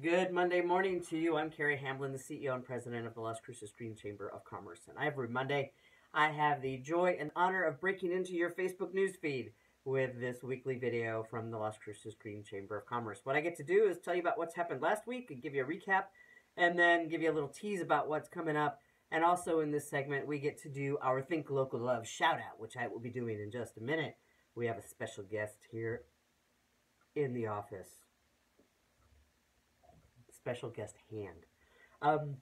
Good Monday morning to you. I'm Carrie Hamblen, the CEO and president of the Las Cruces Green Chamber of Commerce. And every Monday, I have the joy and honor of breaking into your Facebook news feed with this weekly video from the Las Cruces Green Chamber of Commerce. What I get to do is tell you about what's happened last week and give you a recap, and then give you a little tease about what's coming up. And also in this segment, we get to do our Think Local Love shout out, which I will be doing in just a minute. We have a special guest here in the office. Special guest hand. Um,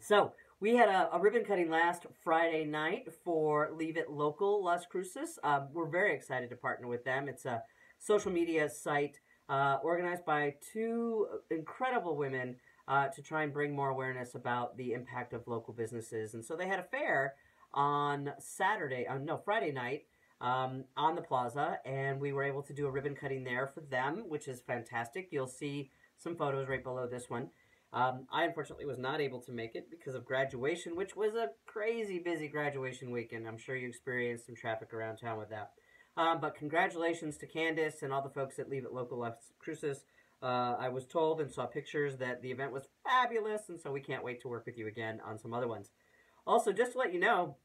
so, we had a, a, ribbon cutting last Friday night for Leave It Local Las Cruces. Um, we're very excited to partner with them. It's a social media site uh, organized by two incredible women uh, to try and bring more awareness about the impact of local businesses. And so they had a fair on Saturday, uh, no, Friday night um, on the plaza, and we were able to do a ribbon cutting there for them, which is fantastic. You'll see some photos right below this one. Um, I unfortunately was not able to make it because of graduation, which was a crazy busy graduation weekend. I'm sure you experienced some traffic around town with that. Um, but congratulations to Candace and all the folks that Leave It Local Las Cruces. Uh, I was told and saw pictures that the event was fabulous, and so we can't wait to work with you again on some other ones. Also, just to let you know,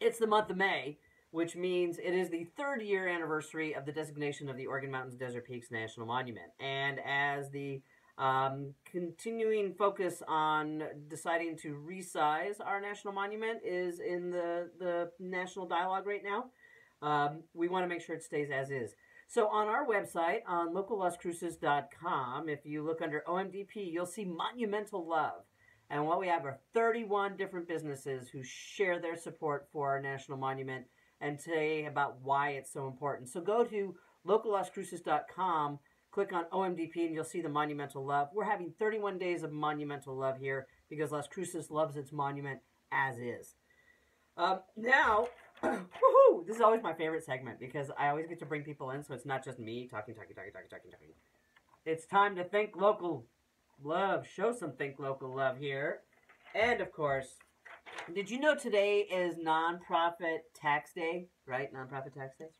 it's the month of May, which means it is the third year anniversary of the designation of the Organ Mountains Desert Peaks National Monument. And as the um, continuing focus on deciding to resize our national monument is in the, the national dialogue right now. Um, we want to make sure it stays as is. So on our website, on locallascruces.com, if you look under OMDP, you'll see Monumental Love. And what we have are 31 different businesses who share their support for our national monument and say about why it's so important. So go to locallascruces.com Click on OMDP and you'll see the monumental love. We're having 31 days of monumental love here because Las Cruces loves its monument as is. Um, now, this is always my favorite segment because I always get to bring people in, so it's not just me talking, talking, talking, talking, talking, talking. It's time to think local love, show some think local love here. And of course, did you know today is nonprofit tax day, right? Nonprofit tax day?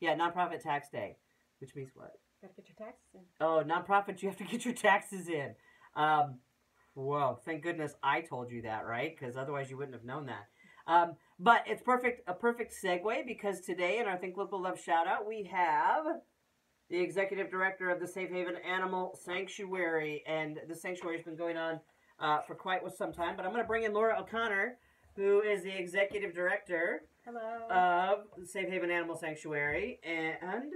Yeah, nonprofit tax day, which means what? Gotta get your taxes in. Oh, nonprofit, you have to get your taxes in. Um, whoa, thank goodness I told you that, right? Because otherwise you wouldn't have known that. Um, but it's perfect, a perfect segue because today in our Think Local Love shout out, we have the executive director of the Safe Haven Animal Sanctuary. And the sanctuary has been going on uh, for quite some time. But I'm going to bring in Laura O'Connor, who is the executive director Hello. of the Safe Haven Animal Sanctuary. And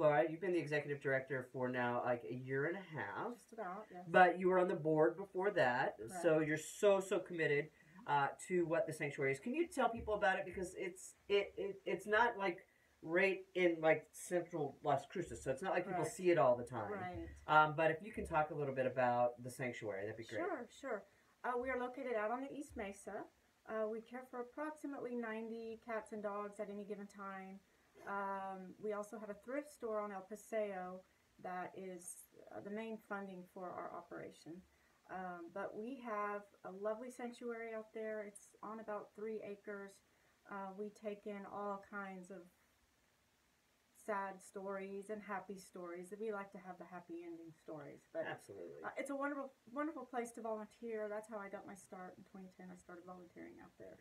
Laura, you've been the executive director for now like a year and a half. Just about, yes. But you were on the board before that, Correct. so you're so so committed uh, to what the sanctuary is. Can you tell people about it because it's it, it it's not like right in like central Las Cruces, so it's not like people right. see it all the time. Right. Um, but if you can talk a little bit about the sanctuary, that'd be great. Sure, sure. Uh, we are located out on the East Mesa. Uh, we care for approximately 90 cats and dogs at any given time. Um, we also have a thrift store on El Paseo that is uh, the main funding for our operation. Um, but we have a lovely sanctuary out there. It's on about three acres. Uh, we take in all kinds of sad stories and happy stories. We like to have the happy ending stories. But absolutely, uh, it's a wonderful, wonderful place to volunteer. That's how I got my start in 2010. I started volunteering out there.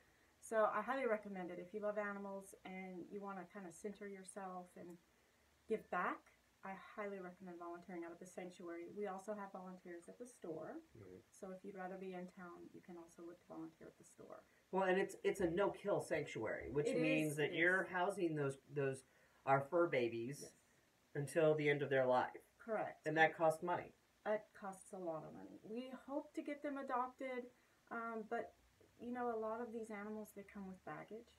So I highly recommend it. If you love animals and you want to kind of center yourself and give back, I highly recommend volunteering out at the sanctuary. We also have volunteers at the store. So if you'd rather be in town, you can also look to volunteer at the store. Well, and it's it's a no kill sanctuary, which it means is, that you're is. housing those those our fur babies yes. until the end of their life. Correct. And that costs money. It costs a lot of money. We hope to get them adopted, um, but you know, a lot of these animals, they come with baggage.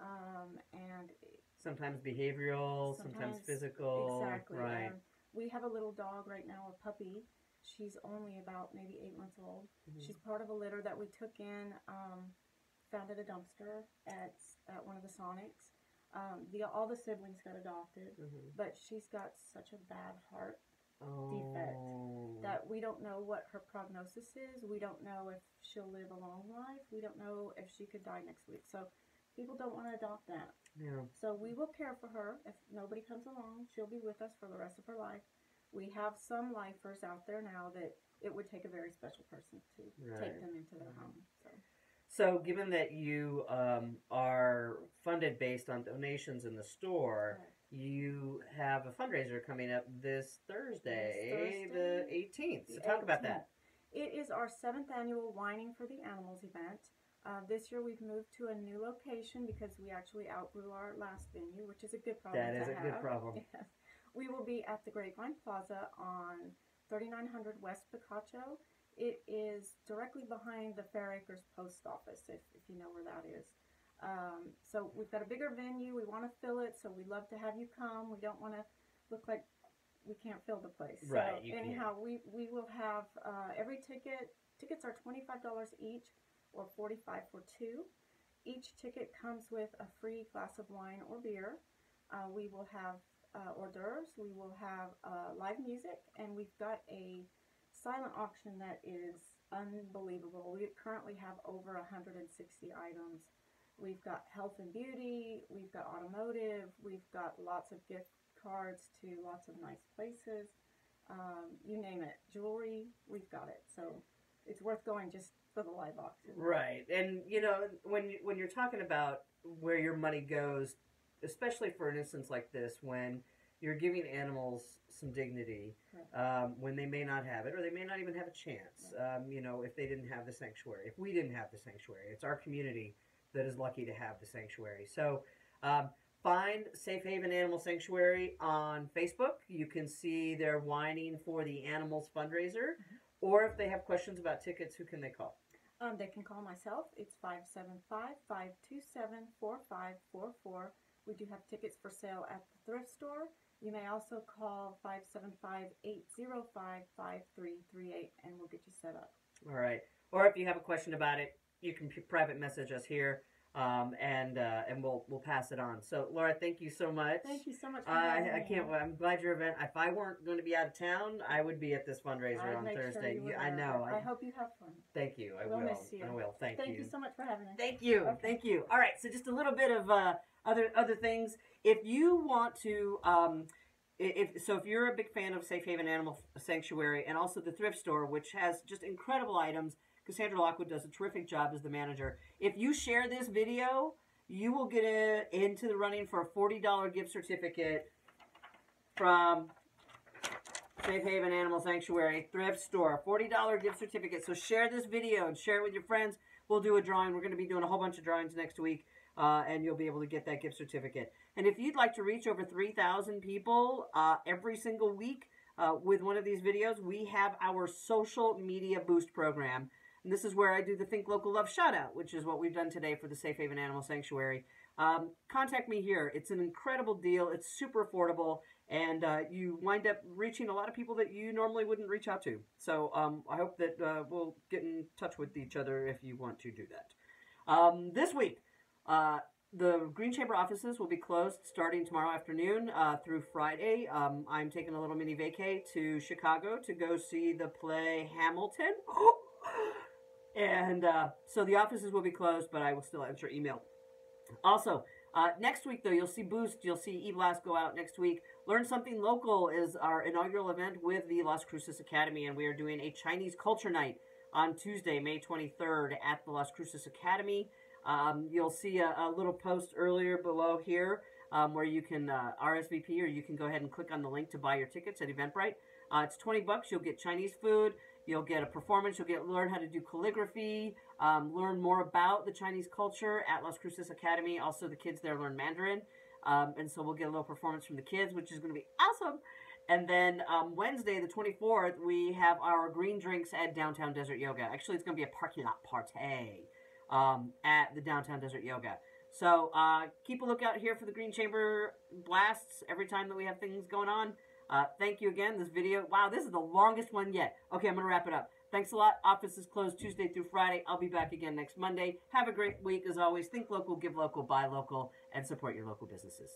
Um, and sometimes behavioral, sometimes, sometimes physical. Exactly. Right. Um, we have a little dog right now, a puppy. She's only about maybe eight months old. Mm-hmm. She's part of a litter that we took in, um, found at a dumpster at, at one of the Sonics. Um, the, all the siblings got adopted, mm-hmm. but she's got such a bad heart oh. defect that we don't know what her prognosis is. We don't know if she'll live a long life. We don't know if she could die next week. So people don't want to adopt that. Yeah. So we will care for her. If nobody comes along, she'll be with us for the rest of her life. we have some lifers out there now that it would take a very special person to Right. take them into their home. So So, given that you um, are funded based on donations in the store, Correct. you have a fundraiser coming up this Thursday, This the Thursday, 18th. So, the talk about that. It is our seventh annual Whining for the Animals event. Uh, this year we've moved to a new location because we actually outgrew our last venue, which is a good problem That is a good problem. Yes. We will be at the Grapevine Plaza on 3900 West Picacho. It is directly behind the Fair Acres Post Office, if, if you know where that is. Um, so we've got a bigger venue. We want to fill it, so we'd love to have you come. We don't want to look like we can't fill the place. Right, So anyhow, we we will have uh, every ticket. Tickets are twenty five dollars each, or forty five for two. Each ticket comes with a free glass of wine or beer. Uh, we will have uh, hors d'oeuvres. We will have uh, live music, and we've got a silent auction that is unbelievable. We currently have over 160 items. We've got health and beauty. We've got automotive. We've got lots of gift cards to lots of nice places. Um, you name it, jewelry. We've got it. So it's worth going just for the live auction. Right, and you know when when you're talking about where your money goes, especially for an instance like this, when you're giving animals some dignity, um, when they may not have it, or they may not even have a chance. Um, you know, if they didn't have the sanctuary, if we didn't have the sanctuary, it's our community that is lucky to have the sanctuary. So. Um, Find Safe Haven Animal Sanctuary on Facebook. You can see their whining for the animals fundraiser. Or if they have questions about tickets, who can they call? Um, they can call myself. It's 575-527-4544. We do have tickets for sale at the thrift store. You may also call 575-805-5338 and we'll get you set up. All right. Or if you have a question about it, you can private message us here, um, and uh, and we'll we'll pass it on. So Laura, thank you so much. Thank you so much for I, I can't. I'm glad your event. If I weren't going to be out of town, I would be at this fundraiser I'd on make sure Thursday. you You- I know. I, I, hope you have fun. thank you. I We'll will. miss you. I will. Thank, Thank you so much for having us. Thank you. Okay. Thank you. All right. So just a little bit of uh, other other things. If you want to, um, if so, if you're a big fan of Safe Haven Animal Sanctuary and also the thrift store, which has just incredible items, Cassandra Lockwood does a terrific job as the manager. If you share this video, you will get a, into the running for a forty dollar gift certificate from Safe Haven Animal Sanctuary thrift store. $40 gift certificate. So share this video and share it with your friends. We'll do a drawing. We're going to be doing a whole bunch of drawings next week, uh, and you'll be able to get that gift certificate. And if you'd like to reach over 3,000 people uh, every single week uh, with one of these videos, we have our social media boost program. And this is where I do the Think Local Love shout out, which is what we've done today for the Safe Haven Animal Sanctuary. Um, contact me here. It's an incredible deal. It's super affordable, and uh, you wind up reaching a lot of people that you normally wouldn't reach out to. So um, I hope that uh, we'll get in touch with each other if you want to do that. Um, this week, uh, the Green Chamber offices will be closed starting tomorrow afternoon uh, through Friday. Um, I'm taking a little mini vacay to Chicago to go see the play Hamilton. and uh, so the offices will be closed, but I will still answer email. Also, uh, next week though, you'll see Boost, you'll see E-Blast go out next week. Learn Something Local is our inaugural event with the Las Cruces Academy, and we are doing a Chinese Culture Night on Tuesday, May 23rd at the Las Cruces Academy. Um, you'll see a, a little post earlier below here um, where you can uh, RSVP or you can go ahead and click on the link to buy your tickets at Eventbrite. Uh, it's 20 bucks. You'll get Chinese food. You'll get a performance. You'll get learn how to do calligraphy. Um, learn more about the Chinese culture at Las Cruces Academy. Also, the kids there learn Mandarin, um, and so we'll get a little performance from the kids, which is going to be awesome. And then um, Wednesday, the 24th, we have our green drinks at Downtown Desert Yoga. Actually, it's going to be a parking lot party um, at the Downtown Desert Yoga. So uh, keep a lookout here for the Green Chamber blasts every time that we have things going on. Uh, thank you again. This video, wow, this is the longest one yet. Okay, I'm going to wrap it up. Thanks a lot. Office is closed Tuesday through Friday. I'll be back again next Monday. Have a great week. As always, think local, give local, buy local, and support your local businesses.